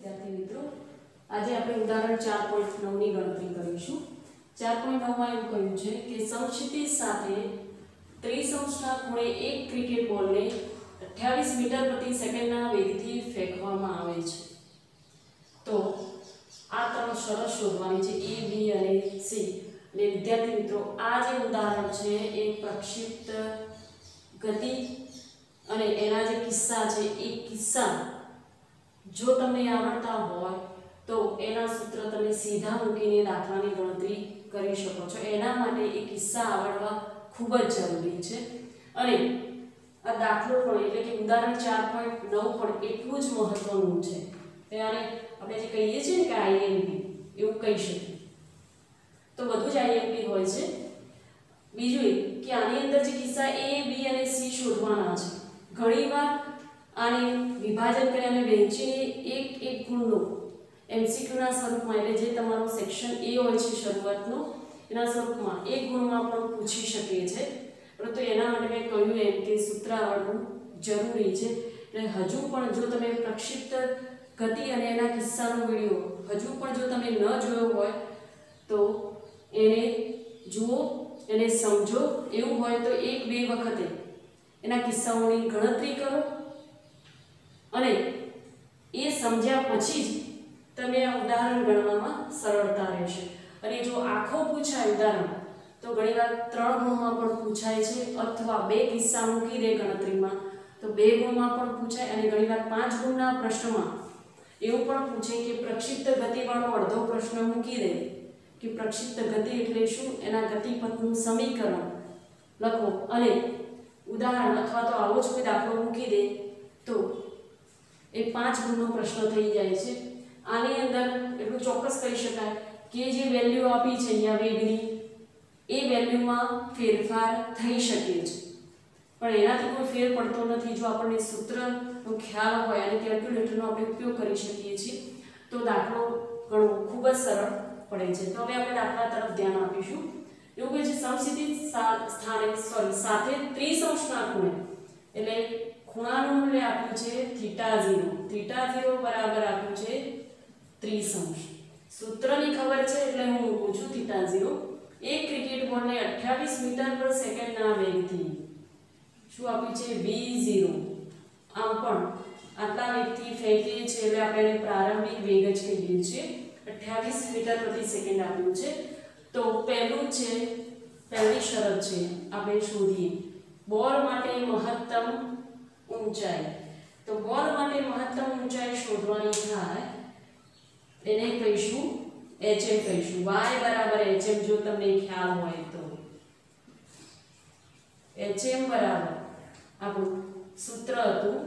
વિદ્યાર્થી મિત્રો, આજે આપણે ઉદાહરણ ચાર પોઈન્ટ નવની ગણતરી કરીશું. ચાર પોઈન્ટ નવમાં એવું કહ્યું છે કે સંક્ષિતિ સાથે ત્રીસ અંશના ખૂણે એક ક્રિકેટ બોલને અઠ્યાવીસ મીટર પ્રતિ સેકન્ડના વેગથી ફેંકવામાં આવે છે. તો આ ત્રણ શરત શોધવાની છે, એ, બી અને સી. અને વિદ્યાર્થી મિત્રો, આ જે ઉદાહરણ છે, એ પ્રક્ષિપ્ત ગતિ અને એના જે કિસ્સા છે, એ કિસ્સા જો તમને આવડતા હોય, તો એના સૂત્ર તમે સીધા મૂકીને દાખલાની ગણતરી કરી શકો છો. એના માટે એ કિસ્સા આવડવા ખૂબ જ જરૂરી છે. અને આ દાખલો પણ, એટલે કે ઉદાહરણ ચાર પોઈન્ટ નવ પણ એટલું જ મહત્વનું છે. ત્યારે આપણે જે કહીએ છીએ ને કે આઈએમપી એવું કહી શકીએ. તો બધું જ આઈએમપી હોય છે. બીજું કે આની અંદર જે કિસ્સા એ બી અને સી શોધવાના છે. ઘણીવાર આને વિભાજન કરી અને વહેંચીને એક એક ગુણનો એમસીક્યુના સ્વરૂપમાં, એટલે જે તમારો સેક્શન એ હોય છે શરૂઆતનો, એના સ્વરૂપમાં એક ગુણમાં પણ પૂછી શકીએ છે પરંતુ એના માટે મેં કહ્યું એમ કે સૂત્ર આવડવું જરૂરી છે. એટલે હજુ પણ જો તમે પ્રક્ષિપ્ત ગતિ અને એના કિસ્સાનો વીડિયો હજુ પણ જો તમે ન જોયો હોય, તો એને જુઓ, એને સમજો. એવું હોય તો એક બે વખતે એના કિસ્સાઓની ગણતરી કરો. અને એ સમજ્યા પછી જ તમે આ ઉદાહરણ ગણવામાં સરળતા રહેશે. અને જો આખો પૂછાય ઉદાહરણ, તો ઘણીવાર ત્રણ ગુણમાં પણ પૂછાય છે અથવા બે કિસ્સા મૂકી દે ગણતરીમાં. તો બે ગુણમાં પણ પૂછાય અને ઘણીવાર પાંચ ગુણના પ્રશ્નમાં એવું પણ પૂછે કે પ્રક્ષિપ્ત ગતિવાળો અડધો પ્રશ્ન મૂકી દે કે પ્રક્ષિપ્ત ગતિ એટલે શું? એના ગતિપથનું સમીકરણ લખો. અને ઉદાહરણ અથવા તો આવો જ કોઈ દાખલો મૂકી દે તો એ પાંચ ગુણનો પ્રશ્ન થઈ જાય છે. આની અંદર એટલું ચોક્કસ કહી શકાય કે જે વેલ્યુ આપી છે અહીંયા વેગની, એ વેલ્યુમાં ફેરફાર થઈ શકે છે. પણ એનાથી કોઈ ફેર પડતો નથી. જો આપણને સૂત્રનો ખ્યાલ હોય અને કેલ્ક્યુલેટરનો આપણે ઉપયોગ કરી શકીએ છીએ, તો દાખલો ગણવો ખૂબ જ સરળ પડે છે. તો હવે આપણે દાખલા તરફ ધ્યાન આપીશું. એવું કહે છે સમસિદ્ધિત સ્થાને સોરી સાથે ત્રીસ અંશના ખૂણે એટલે ખૂણાનું મૂલ્ય આપ્યું છે થીટા ઝીરો થીટા ઝીરો બરાબર આપ્યું છે ત્રીસ અંશ. સૂત્રની ખબર છે એટલે હું મૂકું છું થીટા ઝીરો એક ક્રિકેટ બોલને અઠ્યાવીસ મીટર પર સેકન્ડના વેગથી શું આપ્યું છે? વી ઝીરો આમ પણ આટલા વેગથી ફેંકીએ છીએ એટલે આપણે પ્રારંભિક વેગ જ કહીએ છીએ. અઠ્યાવીસ મીટર પ્રતિ સેકન્ડ આપ્યું છે. તો પહેલું છે, પહેલી શરત છે, આપણે શોધીએ. બોલ માટે મહત્તમ ઊંચાઈ. તો બોલ માટે મહત્તમ ઊંચાઈ શોધવાની થાય, એને કહીશું એચએમ કહીશું. વાય બરાબર એચએમ જો તમને ખ્યાલ હોય તો. એચએમ બરાબર. આપણું સૂત્ર હતું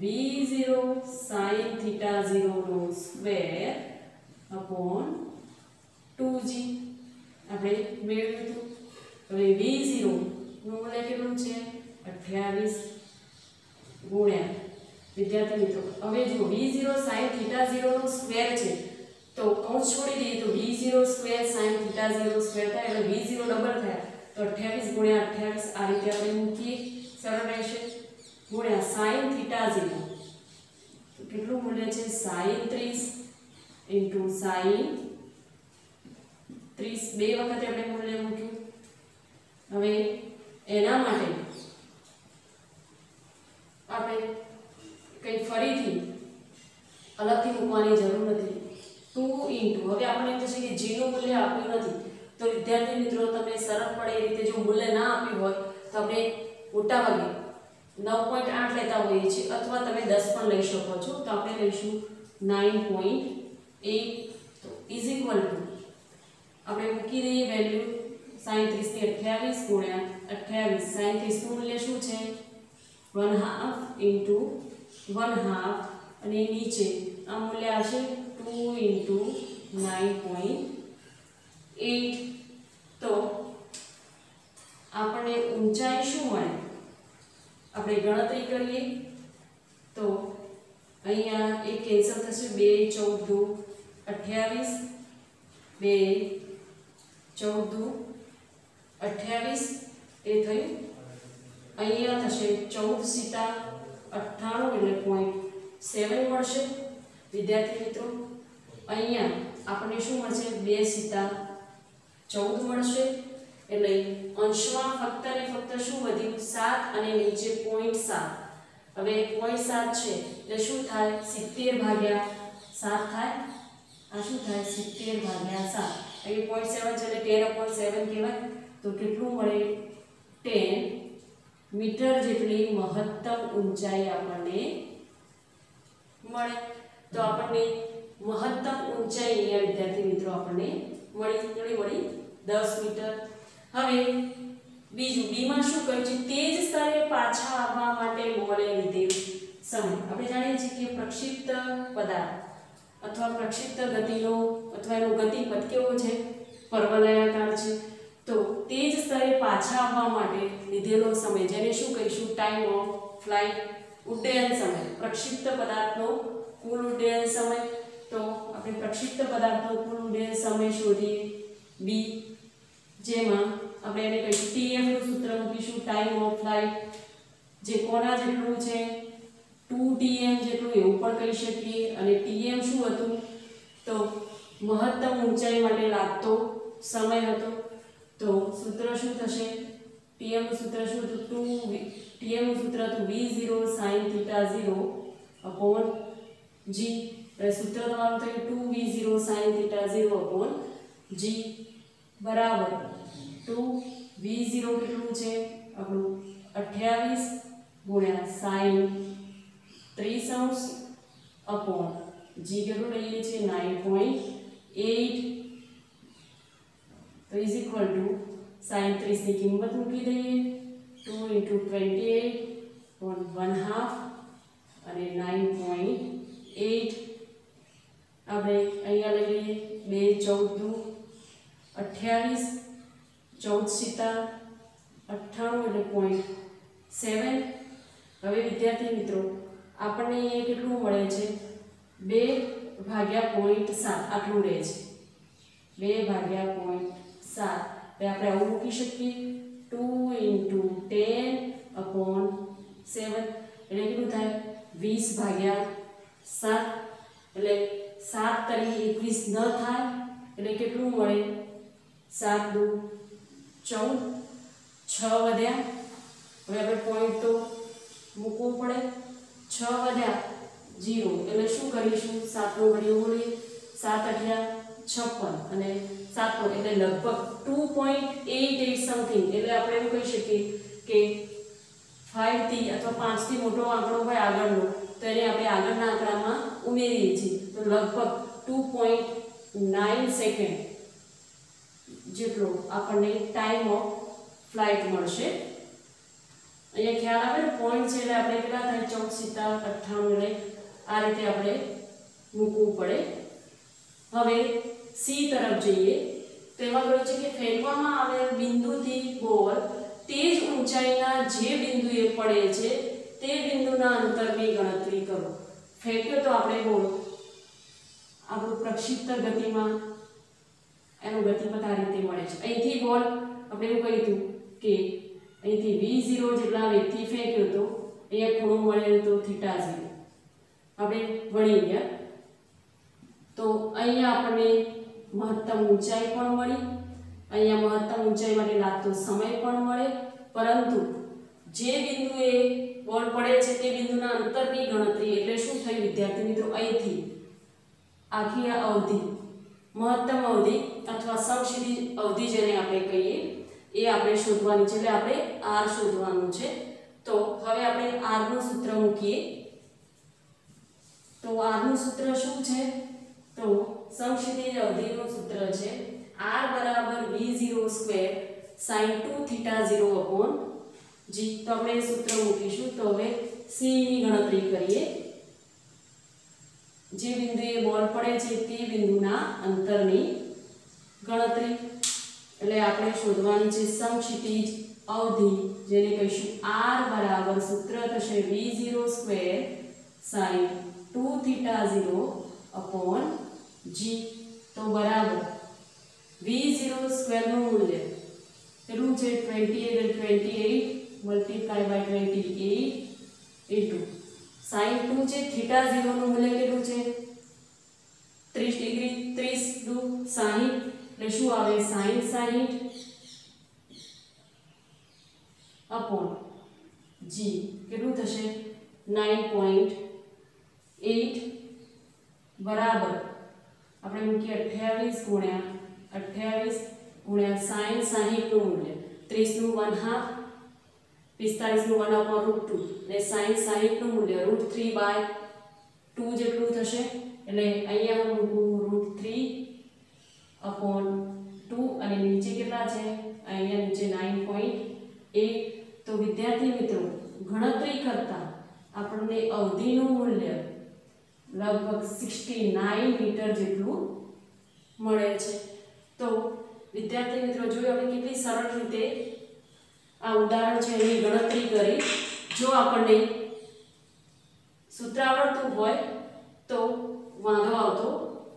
વી ઝીરો સાઈન થીટા 0 નો સ્ક્વેર અપોન ટુ જી આપણે મેળવ્યું હતું. હવે v0 નું મૂલ્ય કેટલું છે? 28 ગુણ્યા. વિદ્યાર્થી મિત્રો, હવે જો v0 sin થીટા 0 નો સ્ક્વેર છે, તો કૌંસ છોડી દઈએ તો v0 square sin theta 0 square થાય એટલે v0 ડબલ થાય. તો 28 ગુણ્યા 28 આ રીતે આપણે મૂકીએ. સરળ રહેશે. ગુણ્યા sin થીટા 0 તો કેટલું મૂલ્ય છે? sin 30 ઇન્ટુ sin 30 બે વખતે આપણે મૂલ્ય મૂક્યું. હવે એના માટે આપણે કંઈ ફરીથી અલગથી મૂકવાની જરૂર નથી. ટુ ઇન્ટુ હવે આપણે એમ થશે કે જીનું મૂલ્ય આપ્યું નથી. તો વિદ્યાર્થી મિત્રો, તમને સરળ પડે એ રીતે જો મૂલ્ય ના આપ્યું હોય, તો આપણે મોટા ભાગે નવ પોઈન્ટ આઠ લેતા હોઈએ છીએ અથવા તમે દસ પણ લઈ શકો છો. તો આપણે લઈશું નાઇન પોઈન્ટ એટ તો ઇઝ ઇક્વલ ટુ આપણે મૂકી દઈએ વેલ્યુ સાંત્રીસથી અઠ્યાવીસ ગુણ્યા અઠ્યાવીસ શું મૂલ્ય શું છે? One half into one half અને નીચે. આ મૂલ્ય આવશે two into nine point eight તો આપણને ઊંચાઈ શું મળે? આપણે ગણતરી કરીએ. તો અહીંયા એ કેન્સલ થશે બે ચૌદ દુ અઠ્યાવીસ. બે ચૌદ દુ અઠ્યાવીસ. એ થયું? અહીંયા થશે ચૌદ સીતા અઠ્ઠાણું એટલે પોઈન્ટ સેવન મળશે. વિદ્યાર્થી મિત્રો, અહીંયા આપણને શું મળશે? બે સીતા ચૌદ મળશે. એટલે અંશમાં ફક્ત ને ફક્ત શું વધ્યું? સાત અને નીચે પોઈન્ટ સાત. હવે પોઈન્ટ સાત છે. એટલે શું થાય? સિત્તેર ભાગ્યા સાત થાય? આ શું થાય? સિત્તેર ભાગ્યા સાત. એટલે પોઈન્ટ સેવન છે એટલે ટેન અપોન સેવન કહેવાય. તો કેટલું મળે? ટેન મીટર જેટલી મહત્તમ ઊંચાઈ આપણને મળે. તો આપણને મહત્તમ ઊંચાઈ અહીંયા, વિદ્યાર્થી મિત્રો, આપણને મળી કેટલી મળી દસ મીટર. હવે બીજું, બીમાં શું કહ્યું છે? તે જ સ્થળે પાછા આવવા માટે મોલે લીધેલ સમય. આપણે જાણીએ છીએ કે પ્રક્ષિપ્ત પદાર્થ અથવા પ્રક્ષિપ્ત ગતિનો અથવા એનો ગતિપથ કેવો છે? પર્વલયાકાર છે. તો તે જ સ્તરે પાછા આવવા માટે લીધેલો સમય, જેને શું કહીશું? ટાઈમ ઓફ ફ્લાઇટ ઉડ્ડયન સમય. પ્રક્ષિપ્ત પદાર્થનો કુલ ઉડ્ડયન સમય. તો આપણે પ્રક્ષિપ્ત પદાર્થનો કુલ ઉડ્ડયન સમય શોધીએ. બી જેમાં આપણે એને કહીશું ટીએમનું સૂત્ર મૂકીશું ટાઈમ ઓફ ફ્લાઇટ જે કોના જેટલું છે? ટુ ટીએમ જેટલું, એવું પણ કહી શકીએ. અને ટીએમ શું હતું? તો મહત્તમ ઊંચાઈ માટે લાગતો સમય હતો. તો સૂત્ર શું થશે? ટીએમનું સૂત્ર શું હતું? ટુ ટીએમનું સૂત્ર હતું V zero sine theta zero upon g સૂત્ર તમારું થયું two V zero sine theta zero upon g બરાબર. ટુ વી ઝીરો કેટલું છે? આપણું અઠ્યાવીસ ગુણ્યા સાઈન ત્રીસ અંશ અપોન જી કેટલું લઈએ છીએ? નાઇન પોઈન્ટ એઇટ તો ઇઝ ઇક્વલ ટુ સાઈન કિંમત મૂકી દઈએ. Two into twenty eight point one half અને નાઇન પોઈન્ટ એઇટ આપણે અહીંયા લઈ લઈએ. બે, ચૌદ દુ અઠ્યાવીસ, ચૌદ સીતા, અઠ્ઠાણું એટલે પોઈન્ટ સેવન હવે વિદ્યાર્થી મિત્રો, આપણને અહીંયા કેટલું મળે છે? બે ભાગ્યા પોઈન્ટ સાત, આટલું રહે છે. બે ભાગ્યા પોઈન્ટ સાત હવે આપણે આવું મૂકી શકીએ two into ten upon seven એટલે કેટલું થાય વીસ ભાગ્યા સાત એટલે સાત તરી એકવીસ ન થાય એટલે કેટલું મળે સાત દુ ચૌદ છ વધ્યા હવે આપણે પોઈન્ટ તો મૂકવું પડે છ વધ્યા જીરો એટલે શું કરીશું સાતનો ઘડીઓ બોલીએ સાત અઠ્યા છપ્પન અને સાતમો એટલે લગભગ two point eight eight something એટલે આપણે એમ કહી શકીએ કે ફાઇવથી અથવા પાંચથી મોટો આંકડો હોય આગળનો, તો એને આપણે આગળના આંકડામાં ઉમેરીએ છીએ. તો લગભગ ટુ પોઈન્ટ નાઇન સેકન્ડ જેટલો આપણને ટાઈમ ઓફ ફ્લાઇટ મળશે. અહીંયા ખ્યાલ આવે? ને પોઈન્ટ છે એટલે આપણે કેટલા થાય? ચૌદ સિત્તા અઠ્ઠાણું આ રીતે આપણે મૂકવું પડે. હવે સી તરફ જઈએ તેમાં કહ્યું છે કે ફેંકવામાં આવેલ બિંદુથી બોલ તે જ ઊંચાઈના જે બિંદુએ પડે છે, તે બિંદુના અંતરની ગણતરી કરો. ફેંક્યો તો આપણે બોલ આપણું પ્રક્ષિપ્ત ગતિમાં એનું ગતિપથ આ રીતે મળે છે. અહીંથી બોલ આપણે એવું કહી દીધું? કે અહીંથી વી ઝીરો જેટલા વેગથી ફેંક્યો તો અહીંયા ખૂણો મળેલો તો થીટા ઝીરો. આપણે વળી ગયા તો અહીંયા આપણને મહત્તમ ઊંચાઈ પણ મળી. અહીંયા મહત્તમ ઊંચાઈ માટે લાગતો સમય પણ મળે. પરંતુ જે બિંદુએ બોલ પડે છે તે બિંદુના અંતરની ગણતરી એટલે શું થયું વિદ્યાર્થી મિત્રો, અહીંથી આખી આ અવધિ, મહત્તમ અવધિ અથવા સમક્ષિતિ અવધિ જેને આપણે કહીએ, એ આપણે શોધવાની છે. એટલે આપણે આર શોધવાનું છે. તો હવે આપણે આરનું સૂત્ર મૂકીએ. તો આરનું સૂત્ર શું છે? તો સમક્ષિતિજ અવધિનું સૂત્ર છે r બરાબર v0 square sin 2 theta 0 upon g. તો આપણે સૂત્ર મૂકીશું. તો હવે c ની ગણતરી કરીએ. જે બિંદુએ બોલ પડે છે તે બિંદુના અંતરની ગણતરી. એટલે આપણે શોધવાની છે સમક્ષિતિજ અવધિ, જેને કહીશું r બરાબર સૂત્ર થશે v0 square sin 2 theta 0 upon g તો બરાબર v0 સ્ક્વેરનું મૂલ્ય કેટલું છે 28 એટલે 28 મલ્ટીપ્લાય બાય 28 ઇન્ટુ sin 2 છે થીટા 0 નું મૂલ્ય કેટલું છે ત્રીસ ડિગ્રી ત્રીસ દુ સાહીઠ એટલે શું આવે સાહીઠ સાહીઠ અપોન જી કેટલું થશે નાઇન પોઈન્ટ એટ બરાબર આપણે મૂકીએ અઠ્યાવીસ ગુણ્યા અઠ્યાવીસ ગુણ્યા સાઈઠ સાહીઠનું મૂલ્ય. ત્રીસનું વન હાફ, પિસ્તાળીસનું વન અપોન રૂટ ટુ અને સાઈઠ સાહીઠનું મૂલ્ય રૂટ થ્રી બાય ટુ જેટલું થશે. એટલે અહીંયા હું મૂકું રૂટ થ્રી અપોન ટુ અને નીચે કેટલા છે? અહીંયા નીચે નાઇન પોઈન્ટ એક તો વિદ્યાર્થી મિત્રો, ગણતરી કરતાં આપણને અવધિનું મૂલ્ય લગભગ સિક્સટી નાઇન મીટર જેટલું મળે છે. તો વિદ્યાર્થી મિત્રો જોયું આપણે કેટલી સરળ રીતે આ ઉદાહરણ છે એની ગણતરી કરી, જો આપણને સૂત્ર આવડતું હોય તો વાંધો આવતો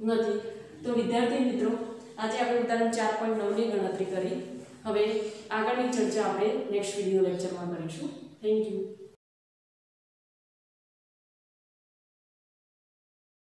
નથી. તો વિદ્યાર્થી મિત્રો, આજે આપણે ઉદાહરણ ચાર પોઈન્ટ નવની ગણતરી કરી. હવે આગળની ચર્ચા આપણે નેક્સ્ટ વીડિયો લેક્ચરમાં કરીશું. Thank you